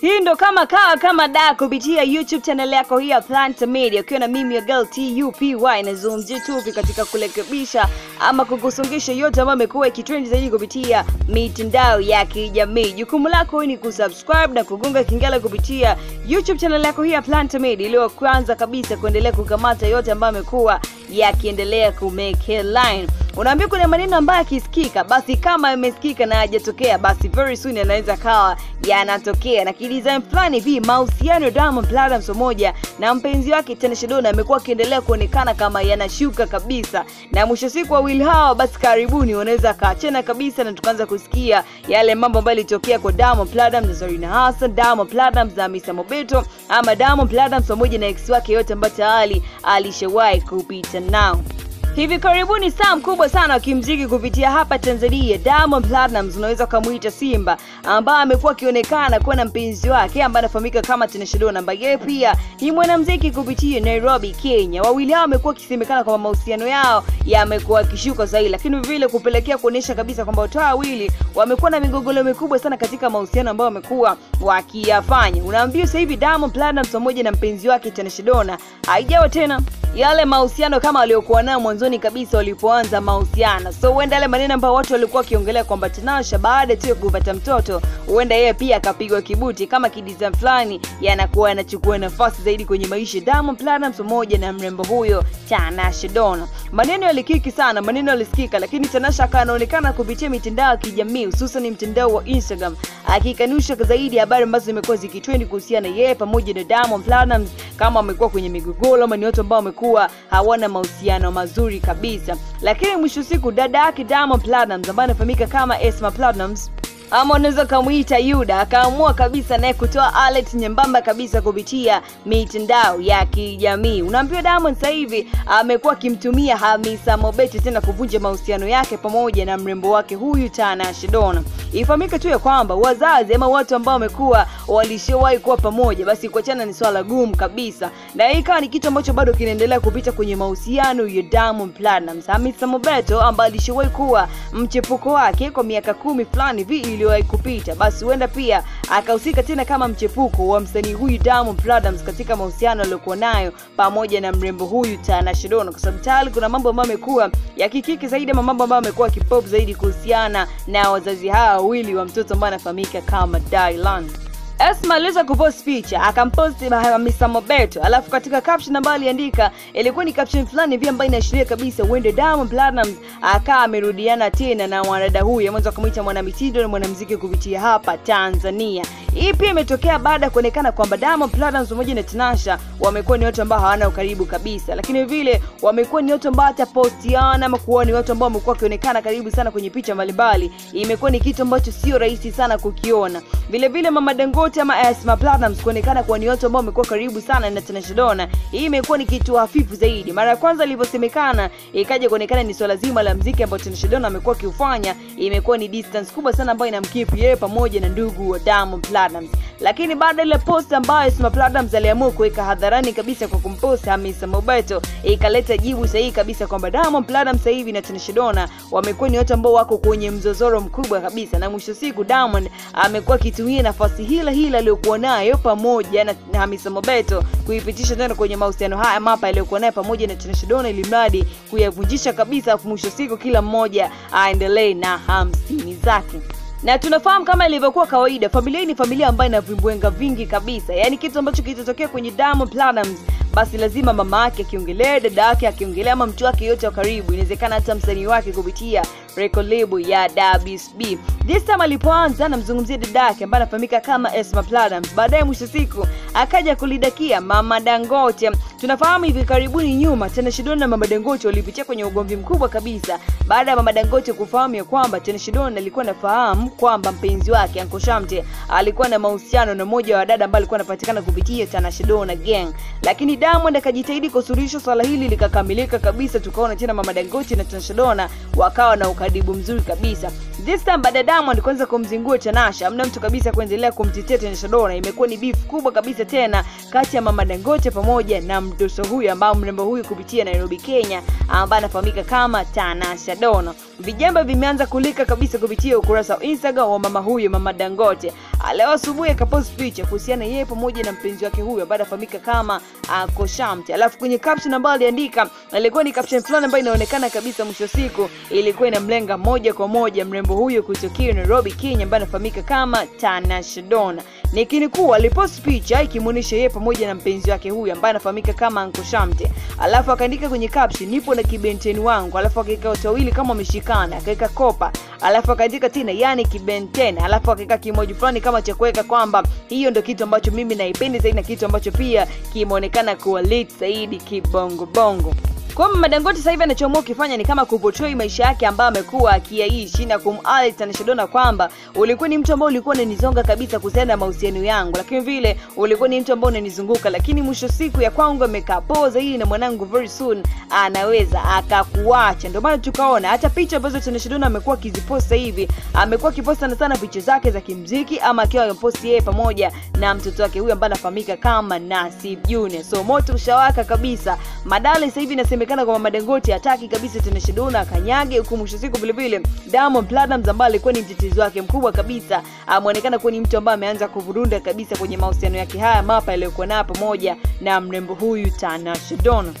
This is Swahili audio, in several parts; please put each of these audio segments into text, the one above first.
hii ndo kama kawa kama da kupitia youtube channel yako hii ya plant media. Ukiwa na mimi ya girl tupy inazungumzia chupi katika kurekebisha ama kukusongesha yote ambayo amekuwa ikitrend zaidi kupitia mitandao ya kijamii. Jukumu lako ni kusubscribe na kugonga kingele kupitia youtube channel yako hii ya plant media iliyo kwanza kabisa kuendelea kukamata yote ambayo amekuwa yakiendelea kumake headline unaambia kuna maneno ambayo yakisikika basi kama yamesikika na hajatokea basi very soon yanaweza kawa yanatokea. Na kidesign fulani hivi mahusiano ya Diamond Platnumz pamoja na mpenzi wake Tanasha Donna amekuwa akiendelea kuonekana kama yanashuka kabisa. Na mwisho siku wawili hawa basi karibuni wanaweza kaachana kabisa na tukaanza kusikia yale mambo ambayo yalitokea kwa Diamond Platnumz na Zarina Hassan Diamond Platnumz na Hamisa Mobeto ama Diamond Platnumz pamoja na ex wake yote ambayo tayari alishawahi kupita nao Hivi karibuni saa mkubwa sana wa kimziki kupitia hapa Tanzania, Diamond Platnumz unaweza ukamwita Simba, ambaye amekuwa akionekana kuwa na mpenzi wake ambaye anafahamika kama Tanasha Donna, ambaye yeye pia ni mwanamuziki kupitia Nairobi, Kenya. Wawili hao wamekuwa kisemekana kwamba mahusiano yao yamekuwa yakishuka zaidi, lakini vile kupelekea kuonyesha kabisa kwamba watu wawili wamekuwa na migogoro mikubwa sana katika mahusiano ambayo wamekuwa wakiyafanya. Unaambia sasa hivi Diamond Platnumz pamoja na mpenzi wake Tanasha Donna haijawa tena yale mahusiano kama waliokuwa nayo mwanzoni kabisa walipoanza mahusiano. So huenda yale maneno ambayo watu walikuwa wakiongelea kwamba Tinasha baada tu ya kupata mtoto huenda yeye pia akapigwa kibuti kama kidesign fulani yanakuwa yanachukua nafasi zaidi kwenye maisha. Diamond Platnumz pamoja na mrembo huyo Tanasha Donna maneno yalikiki sana maneno yalisikika lakini Tanasha akaonekana kupitia mitandao ya kijamii hususan mtandao wa Instagram akikanusha zaidi habari ambazo zimekuwa zikitrendi kuhusiana yeye pamoja na Diamond Platnumz kama wamekuwa kwenye migogoro ama ni watu ambao wamekuwa hawana mahusiano mazuri kabisa. Lakini mwisho siku dada yake Diamond Platnumz ambaye anafahamika kama Esma Platnumz ama unaweza ukamwita Yuda akaamua kabisa naye kutoa alert nyembamba kabisa kupitia mitandao ya kijamii. Unaambiwa Diamond sasa hivi amekuwa akimtumia Hamisa Mobeti tena kuvunja mahusiano yake pamoja na mrembo wake huyu Tana Donna. Ifahamike tu ya kwamba wazazi ama watu ambao wamekuwa walishowahi kuwa pamoja, basi kuachana ni swala gumu kabisa, na hii ikawa ni kitu ambacho bado kinaendelea kupita kwenye mahusiano ya Diamond Platnumz. Hamisa Mobeto ambaye alishowahi kuwa mchepuko wake kwa miaka kumi fulani hivi iliyowahi kupita, basi huenda pia akahusika tena kama mchepuko wa msanii huyu Diamond Platnumz katika mahusiano aliyokuwa nayo pamoja na mrembo huyu Tanasha Donna, kwa sababu tayari kuna mambo ambayo amekuwa yakikiki zaidi ama mambo ambayo amekuwa kipop zaidi kuhusiana na wazazi hawa wawili wa mtoto ambaye anafahamika kama Dylan. Esma aliweza kupost picha akamposti Hamisa Mobeto, alafu katika caption ambayo aliandika ilikuwa ni caption fulani hivi ambayo inaashiria kabisa huende Diamond Platnumz akaa amerudiana tena na mwanadada huyu mwanzo akamwita mwanamitindo na mwanamuziki kupitia hapa Tanzania. Hii pia imetokea baada ya kuonekana kwamba Diamond Platnumz pamoja na Tinasha wamekuwa ni watu ambao hawana ukaribu kabisa, lakini vile wamekuwa ni watu ambao hata postiana ama kuwa ni watu ambao wamekuwa wakionekana karibu sana kwenye picha mbalimbali, imekuwa ni kitu ambacho sio rahisi sana kukiona. Vile vile Mama Dangote ama Esma Platnumz kuonekana kuwa ni watu ambao wamekuwa karibu sana na Tanasha Donna, hii imekuwa ni kitu hafifu zaidi. Mara ya kwanza ilivyosemekana, ikaja kuonekana ni swala zima la mziki ambao Tanasha Donna amekuwa akiufanya, imekuwa ni distance kubwa sana ambayo inamkipu yeye pamoja na ndugu wa Diamond Platnumz. Lakini baada ile post ambayo Esma Platnumz aliamua kuweka hadharani kabisa kwa kumpost Hamisa Mobeto, ikaleta jibu sahihi kabisa kwamba Diamond Platnumz sasa hivi na Tanasha Donna wamekuwa ni watu ambao wako kwenye mzozoro mkubwa kabisa, na mwisho siku Diamond amekuwa akitumia nafasi hila hila aliyokuwa nayo pamoja na Hamisa Mobeto kuipitisha tena kwenye mahusiano haya mapa aliyokuwa nayo pamoja na Tanasha Dona, ili mradi kuyavunjisha kabisa, afu mwisho siku kila mmoja aendelee na hamsini zake. Na tunafahamu kama ilivyokuwa kawaida, familia hii ni familia ambayo ina vimbwenga vingi kabisa, yaani kitu ambacho kitatokea kwenye Diamond Platnumz basi lazima mama yake akiongelea, dada yake akiongelea, ama mtu wake yote wa karibu, inawezekana hata msanii wake kupitia record label ya WSB. This time alipoanza namzungumzia dada yake ambaye anafahamika kama Esma Platnumz, baadaye mwisho siku akaja kulidakia Mama Dangote. Tunafahamu hivi karibuni nyuma Tanasha Donna na Mama Dangote walipitia kwenye ugomvi mkubwa kabisa baada ya Mama Dangote kufahamu ya kwamba Tanasha Donna alikuwa anafahamu kwamba mpenzi wake Anko Shamte alikuwa na mahusiano na mmoja wa dada ambaye alikuwa anapatikana kupitia Tanasha Donna gang, lakini Diamond akajitahidi kusuluhisha swala hili likakamilika kabisa, tukaona tena Mama Dangote na Tanasha Donna wakawa na ukaribu mzuri kabisa. This time baada ya Diamond kuanza kumzingua Tanasha, hamna mtu kabisa kuendelea kumtetea Tanasha Donna. Imekuwa ni beef kubwa kabisa tena kati ya Mama Dangote pamoja na mtoto huyu ambao mrembo huyu kupitia Nairobi, Kenya, ambaye anafahamika kama Tanasha Dono. Vijembe vimeanza kulika kabisa kupitia ukurasa wa Instagram wa mama huyu, mama Dangote. Leo asubuhi akapost picha kuhusiana yeye pamoja na mpenzi wake huyu ambaye anafahamika kama uh, Koshamte. Alafu kwenye caption ambayo aliandika, ilikuwa ni caption fulani ambayo inaonekana kabisa, mwisho siku ilikuwa inamlenga moja kwa moja mrembo huyu kutokea Nairobi, Kenya, ambaye anafahamika kama Tanasha Donna. Nikinukuu, alipost picha ikimwonyesha yeye pamoja na mpenzi wake huyu ambaye anafahamika kama Uncle Shamte. Alafu akaandika kwenye caption, nipo na kibenteni wangu. Alafu akaweka watu kama wameshikana, akaweka kopa. Alafu akaandika tena yani kibenteni. Alafu akaweka kimoji fulani kama cha kuweka kwamba hiyo ndio kitu ambacho mimi naipenda zaidi na kitu ambacho pia kimeonekana kuwa lit zaidi kibongo bongo. Kwa Mama Dangote sasa hivi anachoamua kufanya ni kama kupotoi maisha yake ambayo amekuwa akiyaishi na kumali Tanasha Donna kwamba ulikuwa ni mtu ambao ulikuwa unanizonga kabisa kuhusiana na mahusiano yangu, lakini vile ulikuwa ni mtu ambao unanizunguka, lakini mwisho siku ya kwangu amekaa poa zaidi na mwanangu very soon anaweza akakuacha. Ndio maana tukaona hata picha ambazo Tanasha Donna amekuwa akizipost sasa hivi, amekuwa akipost sana sana picha zake za kimziki ama akiwa amepost yeye pamoja na mtoto wake huyu ambaye anafahamika kama Nasib Junior. So moto ushawaka kabisa. Madale sasa hivi inasemekana kwa Madengoti hataki kabisa Tanasha Shedona akanyage, huku mwisho siku vile vile Diamond Platnumz ambaye alikuwa ni mtetezi wake mkubwa kabisa, ameonekana kuwa ni mtu ambaye ameanza kuvurunda kabisa kwenye mahusiano yake haya mapa yaliyokuwa nayo pamoja na mrembo huyu Tanasha Donna.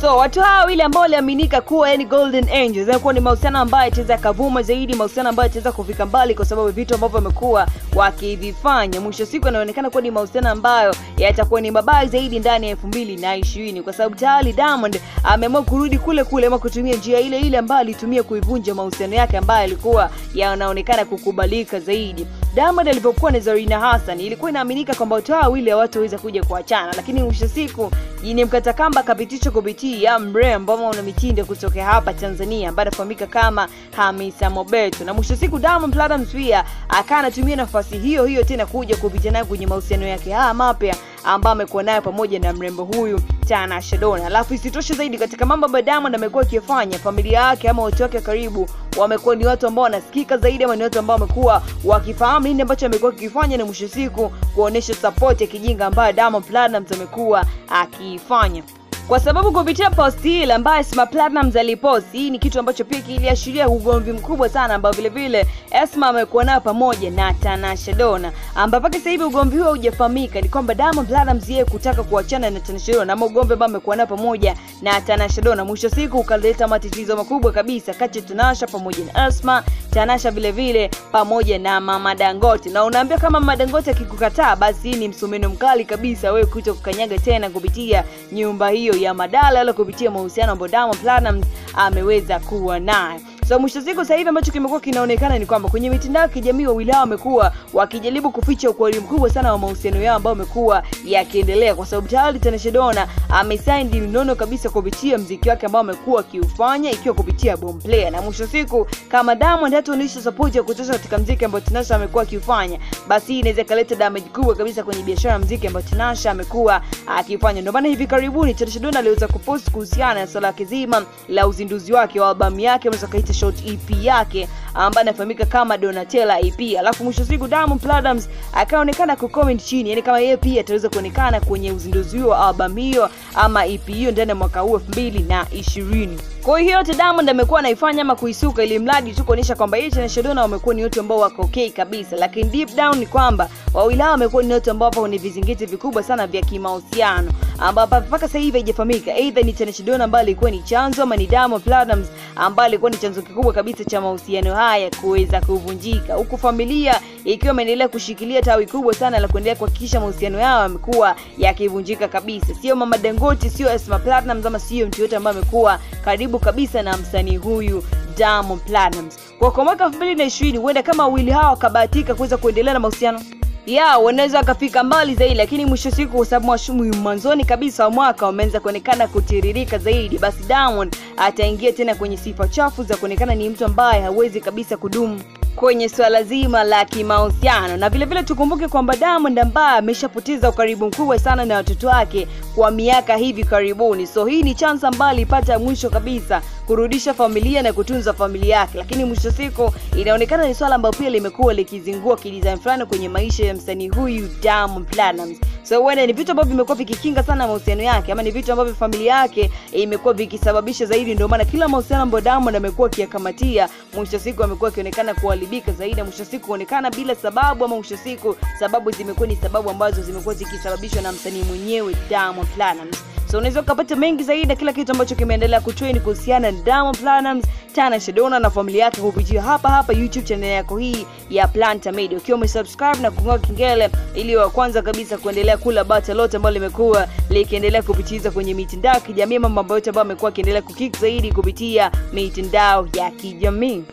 So watu hawa wawili ambao waliaminika kuwa yani golden angels yanakuwa ni mahusiano ambayo yataweza yakavuma zaidi, mahusiano ambayo yataweza kufika mbali, kwa sababu vitu ambavyo wamekuwa wakivifanya, mwisho siku yanaonekana kuwa ni mahusiano ambayo yatakuwa ni mabaya zaidi ndani ya elfu mbili na ishirini kwa sababu tayari Diamond ameamua kurudi kule kule ama kutumia njia ile ile ambayo alitumia kuivunja mahusiano yake ambayo yalikuwa yanaonekana kukubalika zaidi. Diamond alipokuwa na Zarina Hassan ilikuwa inaaminika kwamba watu hawa wawili hawataweza kuja kuachana, lakini mwisho siku jini mkatakamba kapitishwa kupitia mrembo una mitindo kutoka hapa Tanzania ambaye anafahamika kama Hamisa Mobeto, na mwisho siku Diamond Platnumz pia akawa anatumia nafasi hiyo hiyo tena kuja kupitia naye kwenye mahusiano yake haya mapya ambayo amekuwa nayo pamoja na mrembo huyu Tanasha Donna. Alafu isitoshe zaidi, katika mambo ambayo Diamond amekuwa akifanya, familia yake ama watu wake karibu wamekuwa ni watu ambao wanasikika zaidi ama ni watu ambao wamekuwa wakifahamu nini ambacho amekuwa akifanya, na mwisho siku kuonesha support ya kijinga ambayo Diamond Platnumz amekuwa akiifanya kwa sababu kupitia post ile ambayo Esma Platnumz aliposti, hii ni kitu ambacho pia kiliashiria ugomvi mkubwa sana ambao vile vile Esma amekuwa nayo pamoja na Tanasha Dona, ambapo mpaka sasa hivi ugomvi huo haujafahamika ni kwamba Diamond Platnumz yeye kutaka kuachana na Tanasha Dona ama ugomvi ambao amekuwa nayo pamoja na Tanasha Dona, mwisho siku ukaleta matatizo makubwa kabisa kati ya Tanasha pamoja na Esma, Tanasha vile vile pamoja na Mama Dangote, na unaambia kama Mama Dangote akikukataa, basi hii ni msumeno mkali kabisa wewe kuto kukanyaga tena kupitia nyumba hiyo ya Madala ala kupitia mahusiano ambayo Diamond Platnumz ameweza kuwa naye. So mwisho siku sasa hivi ambacho kimekuwa kinaonekana ni kwamba kwenye mitandao ya kijamii wawili hao wamekuwa wakijaribu kuficha ukweli mkubwa sana wa mahusiano yao ambao amekuwa yakiendelea, kwa sababu tayari Tanasha Donna amesign deal nono kabisa kupitia mziki wake ambao amekuwa akiufanya ikiwa kupitia Boomplay, na mwisho siku kama Diamond hataonyesha support ya kutosha katika mziki ambao Tanasha amekuwa akiufanya, basi hii inaweza ikaleta damage kubwa kabisa kwenye biashara ya mziki ambayo Tinasha amekuwa akifanya. Ndio maana hivi karibuni Tanasha Donna aliweza kupost kuhusiana na swala kizima la uzinduzi wake wa albamu yake ambayo kaita short EP yake ambayo inafahamika kama Donatella EP. Alafu mwisho siku Diamond Platnumz akaonekana kucomment chini, yani kama yeye pia ataweza kuonekana kwenye uzinduzi huo wa albamu hiyo ama EP hiyo ndani ya mwaka huu 2020. Kwa hiyo yote Diamond amekuwa anaifanya ama kuisuka ili mradi tu kuonyesha kwamba yeye na Shadona wamekuwa ni watu ambao wako okay kabisa, lakini deep down ni kwamba wawili hao wamekuwa ni watu ambao wapo ni vizingiti vikubwa sana vya kimahusiano, ambapo mpaka sasa hivi haijafahamika either ni Tana Donna ambaye alikuwa ni chanzo ama ni Diamond Platnumz ambaye alikuwa ni chanzo kikubwa kabisa cha mahusiano haya kuweza kuvunjika, huku familia ikiwa imeendelea kushikilia tawi kubwa sana la kuendelea kuhakikisha mahusiano yao yamekuwa yakivunjika kabisa. Sio Mama Dangote, sio Esma Platinum, ama sio mtu yote ambaye amekuwa karibu kabisa na msanii huyu Diamond Platinum. Kwa kwa mwaka 2020 huenda kama wawili hawa wakabahatika kuweza kuendelea na mahusiano ya wanaweza wakafika mbali zaidi, lakini mwisho siku, kwa sababu mwanzoni kabisa wa mwaka wameanza kuonekana kutiririka zaidi, basi Diamond ataingia tena kwenye sifa chafu za kuonekana ni mtu ambaye hawezi kabisa kudumu kwenye swala zima la kimahusiano, na vilevile vile tukumbuke kwamba Diamond ambaye ameshapoteza ukaribu mkubwa sana na watoto wake kwa miaka hivi karibuni, so hii ni chance ambayo alipata mwisho kabisa kurudisha familia na kutunza familia yake, lakini mwisho siku inaonekana ni swala ambalo pia limekuwa likizingua kidesign fulani kwenye maisha ya msanii huyu Diamond Platnumz. So huenda ni vitu ambavyo vimekuwa vikikinga sana mahusiano yake, ama ni vitu ambavyo familia yake imekuwa vikisababisha zaidi. Ndio maana kila mahusiano ambayo Diamond amekuwa akiyakamatia, mwisho siku amekuwa akionekana kuharibika zaidi, mwisho siku kuonekana bila sababu, ama mwisho siku sababu zimekuwa ni sababu ambazo zimekuwa zikisababishwa na msanii mwenyewe Diamond Platnumz. So unaweza ukapata mengi zaidi na kila kitu ambacho kimeendelea kutrend kuhusiana Diamond Platnumz, Tanasha Donna na familia yake kupitia hapa hapa YouTube channel yako hii ya Planta Media. Ukiwa umesubscribe na kung'oa kengele ili wa kwanza kabisa kuendelea kula bata lote ambalo limekuwa likiendelea kupitiza kwenye mitandao ya kijamii, mambo yote ambayo amekuwa akiendelea kukick zaidi kupitia mitandao ya kijamii.